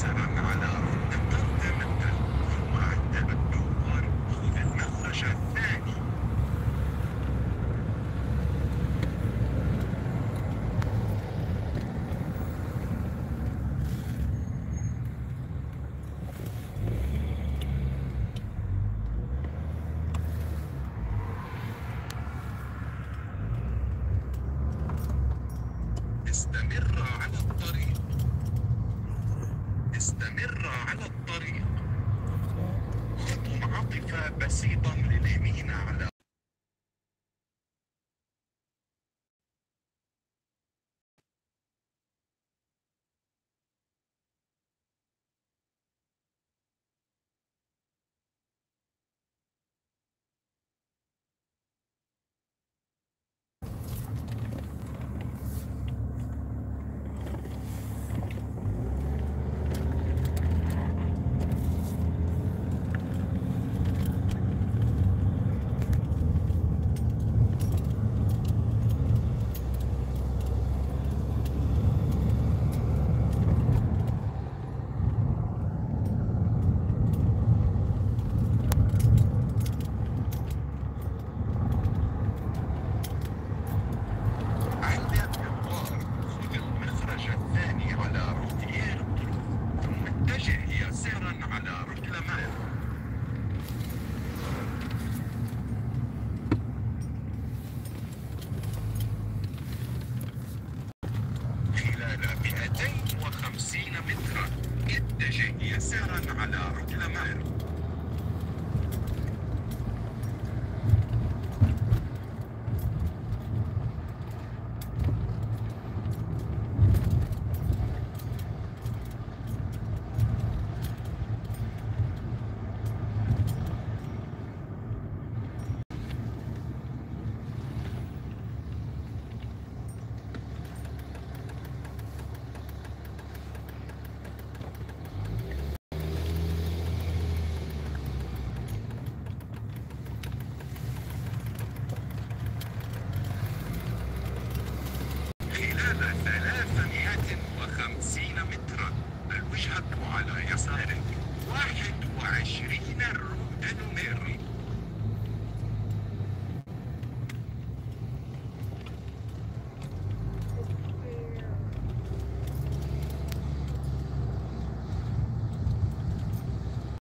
さらなら。بسيطا لليمين على يسارا على روكلامان خلال على يسارك 21 رودا نمر